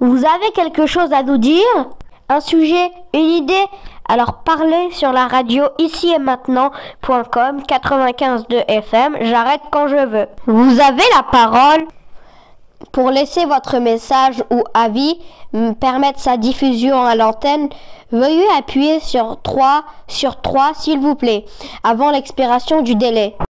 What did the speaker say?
Vous avez quelque chose à nous dire? Un sujet Une idée? Alors parlez sur la radio ici et maintenant.com 95.2 FM. J'arrête quand je veux. Vous avez la parole pour laisser votre message ou avis, permettre sa diffusion à l'antenne, veuillez appuyer sur 3 sur 3 s'il vous plaît, avant l'expiration du délai.